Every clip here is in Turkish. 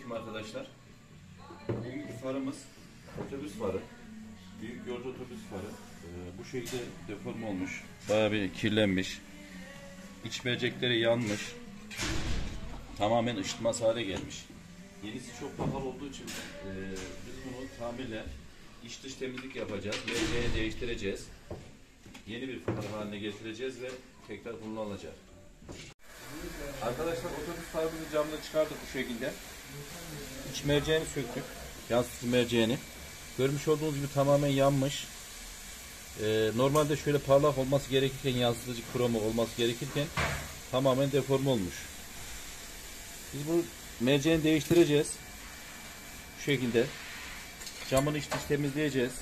Selamünaleyküm arkadaşlar. Bugünkü farımız otobüs farı. Büyük yolcu otobüs farı. Ee, bu şekilde deforme olmuş. Bayağı bir kirlenmiş. İç mercekleri yanmış. Tamamen ışıtmaz hale gelmiş. Yenisi çok pahalı olduğu için e, biz bunu tamirle iç dış temizlik yapacağız. Merceğini değiştireceğiz. Yeni bir far haline getireceğiz ve tekrar kullanılacak. Arkadaşlar farımızın camını çıkardık bu şekilde. İç merceğini söktük. Yansıtıcı merceğini. Görmüş olduğunuz gibi tamamen yanmış. Ee, normalde şöyle parlak olması gerekirken yansıtıcı kromu olması gerekirken tamamen deforme olmuş. Biz bu merceğini değiştireceğiz. Bu şekilde. Camını iç dış temizleyeceğiz.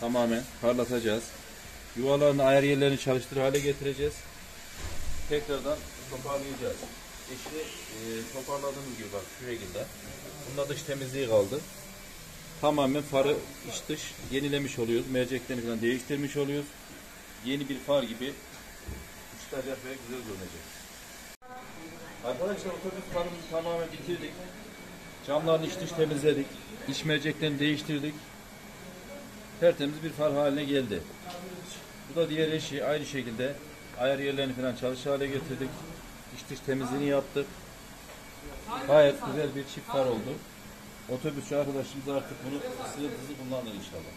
Tamamen parlatacağız. Yuvalarını ayar yerlerini çalıştır hale getireceğiz. Tekrardan toparlayacağız. İşte e, toparladığımız gibi bak şu şekilde. Bunda dış temizliği kaldı. Tamamen farı iç dış yenilemiş oluyoruz. Merceklerini falan değiştirmiş oluyoruz. Yeni bir far gibi uçacak ve güzel görünecek. Arkadaşlar otobüs farımızı tamamen bitirdik. Camlarını iç dış temizledik. İç merceklerini değiştirdik. Tertemiz bir far haline geldi. Bu da diğer eşi aynı şekilde ayar yerlerini falan çalışır hale getirdik. İç dış temizliğini yaptık. Gayet güzel bir çift far oldu. Otobüsçü arkadaşımız artık bunu sığıntısı kullanır inşallah.